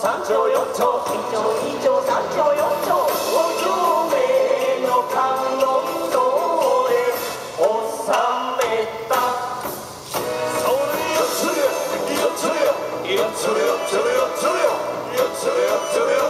三丁四丁一丁二丁三丁四丁お嫁の観音堂へ納めたそれよつるよよつるよつるよつるよつるよよつるよつるよ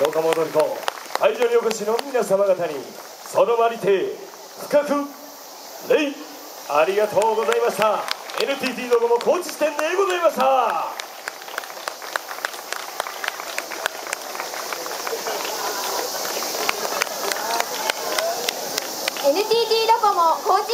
どこもどりこ会場にお越しの皆様方にその場りて深く礼ありがとうございました。NTT ドコモ高知支店でございました。NTT ドコモ高知